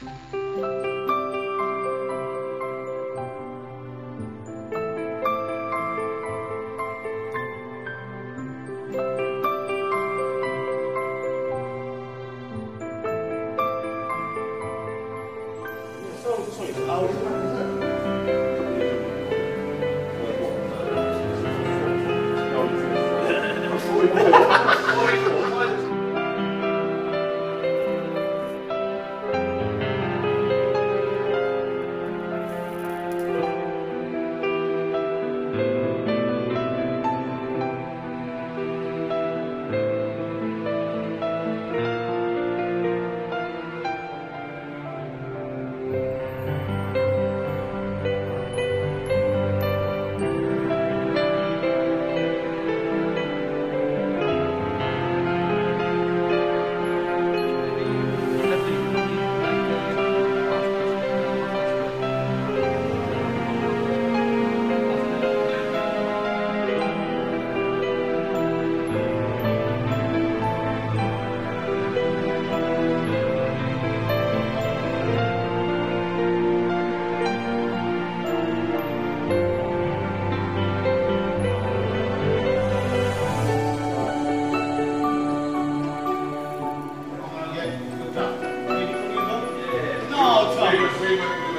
Oh, sorry. agreement